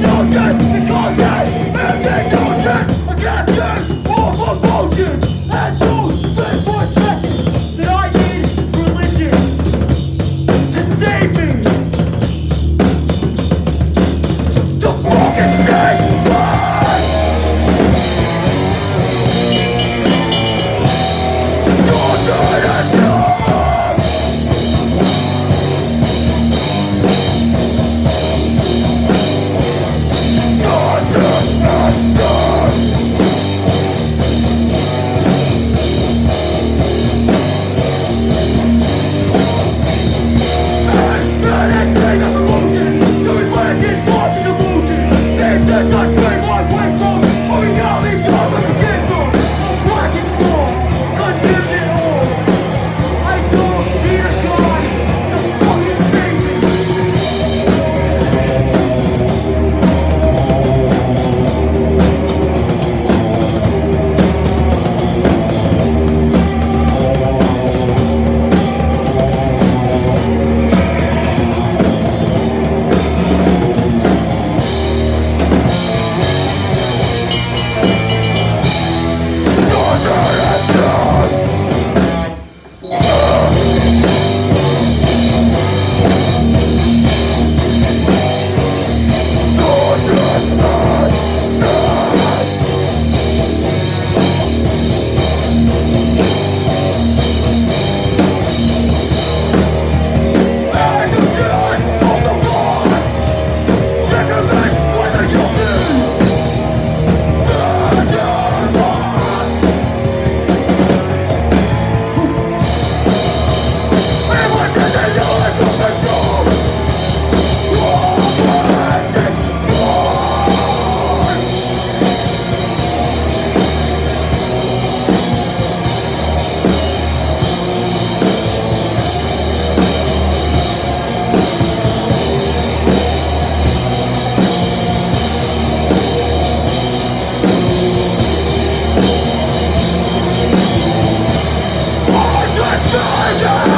no, no. Attention!